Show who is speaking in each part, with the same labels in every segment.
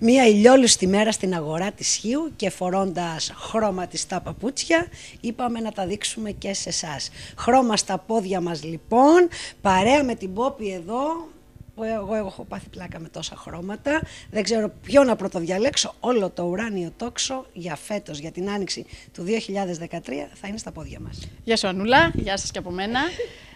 Speaker 1: Μία ηλιόλουστη μέρα στην αγορά της Χίου και φορώντας χρώματιστά παπούτσια είπαμε να τα δείξουμε και σε εσάς. Χρώμα στα πόδια μας λοιπόν, παρέα με την Πόπη εδώ, εγώ, εγώ έχω πάθει πλάκα με τόσα χρώματα. Δεν ξέρω ποιο να πρωτοδιαλέξω. Όλο το ουράνιο τόξο για φέτος, για την άνοιξη του 2013 θα είναι στα πόδια μας.
Speaker 2: Γεια σου Ανούλα, γεια σας και από μένα.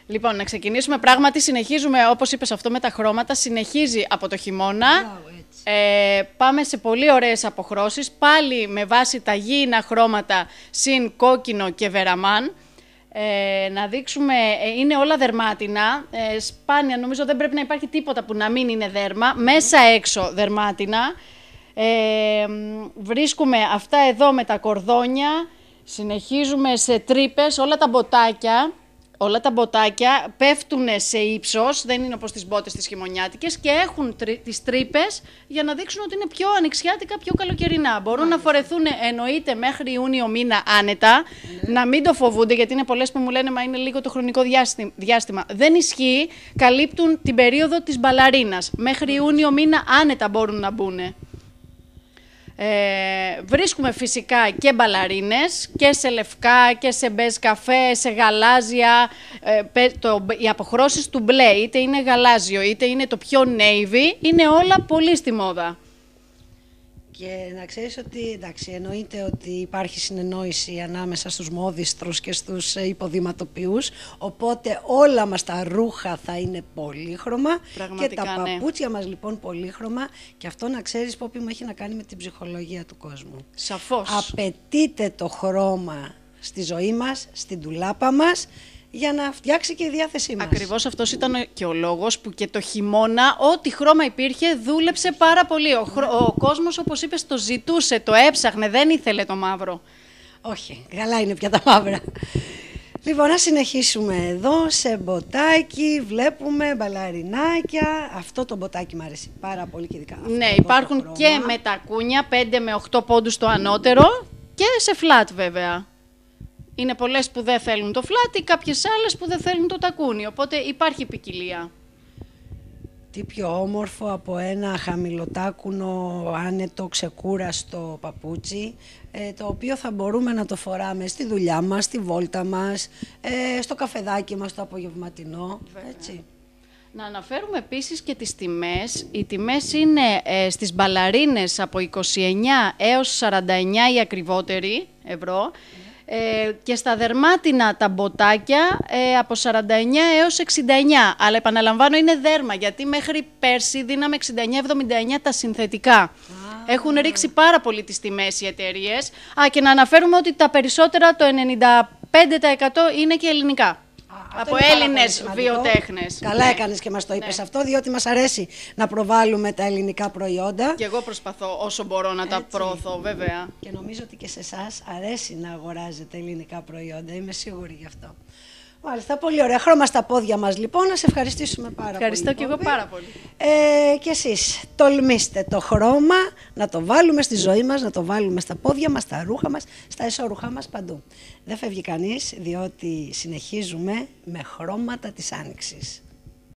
Speaker 2: Λοιπόν, να ξεκινήσουμε. Πράγματι, συνεχίζουμε, όπως είπες αυτό με τα χρώματα, συνεχίζει από το χειμώνα. Ε, πάμε σε πολύ ωραίες αποχρώσεις, πάλι με βάση τα γήινα χρώματα συν κόκκινο και βεραμάν. Ε, να δείξουμε, ε, είναι όλα δερμάτινα, ε, σπάνια νομίζω δεν πρέπει να υπάρχει τίποτα που να μην είναι δέρμα, μέσα έξω δερμάτινα. Ε, βρίσκουμε αυτά εδώ με τα κορδόνια, συνεχίζουμε σε τρύπες, όλα τα μποτάκια, όλα τα μποτάκια πέφτουν σε ύψος, δεν είναι όπως τις μπότες τις χειμωνιάτικες και έχουν τις τρύπες για να δείξουν ότι είναι πιο ανοιξιάτικα, πιο καλοκαιρινά. Μπορούν να φορεθούν εννοείται μέχρι Ιούνιο μήνα άνετα, ναι. να μην το φοβούνται, γιατί είναι πολλές που μου λένε Μα είναι λίγο το χρονικό διάστημα. Δεν ισχύει, καλύπτουν την περίοδο της μπαλαρίνας. Μέχρι Ιούνιο μήνα άνετα μπορούν να μπουν. Ε, βρίσκουμε φυσικά και μπαλαρίνες και σε λευκά και σε μπες καφέ, σε γαλάζια. Ε, το, οι αποχρώσεις του μπλε είτε είναι γαλάζιο είτε είναι το πιο navy είναι όλα πολύ στη μόδα.
Speaker 1: Και να ξέρεις ότι εντάξει, εννοείται ότι υπάρχει συνεννόηση ανάμεσα στους μόδιστρους και στους υποδηματοποιούς, οπότε όλα μας τα ρούχα θα είναι πολύχρωμα και τα ναι. παπούτσια μας λοιπόν πολύχρωμα και αυτό να ξέρεις Πόπι μου έχει να κάνει με την ψυχολογία του κόσμου.
Speaker 2: Σαφώς.
Speaker 1: Απαιτείται το χρώμα στη ζωή μας, στην τουλάπα μας για να φτιάξει και η διάθεσή μας.
Speaker 2: Ακριβώς αυτός ήταν και ο λόγος που και το χειμώνα ό,τι χρώμα υπήρχε δούλεψε πάρα πολύ. Ο, ο κόσμος όπως είπες το ζητούσε, το έψαχνε, δεν ήθελε το μαύρο.
Speaker 1: Όχι, καλά είναι πια τα μαύρα. Λοιπόν, να συνεχίσουμε εδώ σε μποτάκι, βλέπουμε μπαλαρινάκια. Αυτό το μποτάκι μου αρέσει πάρα πολύ και ειδικά.
Speaker 2: Ναι, υπάρχουν και με τα κούνια, 5 με 8 πόντους το ανώτερο και σε φλατ βέβαια. Είναι πολλές που δεν θέλουν το φλάτι, κάποιες άλλες που δεν θέλουν το τακούνι. Οπότε υπάρχει ποικιλία.
Speaker 1: Τι πιο όμορφο από ένα χαμηλοτάκουνο, άνετο, ξεκούραστο παπούτσι, ε, το οποίο θα μπορούμε να το φοράμε στη δουλειά μας, στη βόλτα μας, ε, στο καφεδάκι μας το απογευματινό. Έτσι.
Speaker 2: Να αναφέρουμε επίσης και τις τιμές. Οι τιμές είναι ε, στις μπαλαρίνες από 29 έως 49 η ακριβότερη ευρώ. Ε, και στα δερμάτινα τα μποτάκια ε, από 49 έως 69. Αλλά επαναλαμβάνω είναι δέρμα γιατί μέχρι πέρσι δίναμε 69-79 τα συνθετικά. Έχουν ρίξει πάρα πολύ τις τιμές οι εταιρείες. Α, και να αναφέρουμε ότι τα περισσότερα, το 95% είναι και ελληνικά από Έλληνες βιοτέχνες.
Speaker 1: Καλά ναι. έκανες και μας το είπες ναι. αυτό, διότι μας αρέσει να προβάλλουμε τα ελληνικά προϊόντα.
Speaker 2: Και εγώ προσπαθώ όσο μπορώ να τα προωθώ, βέβαια.
Speaker 1: Και νομίζω ότι και σε εσάς αρέσει να αγοράζετε ελληνικά προϊόντα. Είμαι σίγουρη γι' αυτό. Μάλιστα, πολύ ωραία. Χρώμα στα πόδια μας λοιπόν. Να σε ευχαριστήσουμε πάρα
Speaker 2: Ευχαριστώ
Speaker 1: πολύ.
Speaker 2: Ευχαριστώ και εγώ πάρα πολύ.
Speaker 1: Ε, και εσείς τολμήστε το χρώμα να το βάλουμε στη ζωή μας, να το βάλουμε στα πόδια μας, στα ρούχα μας, στα εσωρουχά μας παντού. Δεν φεύγει κανείς διότι συνεχίζουμε με χρώματα της Άνοιξης.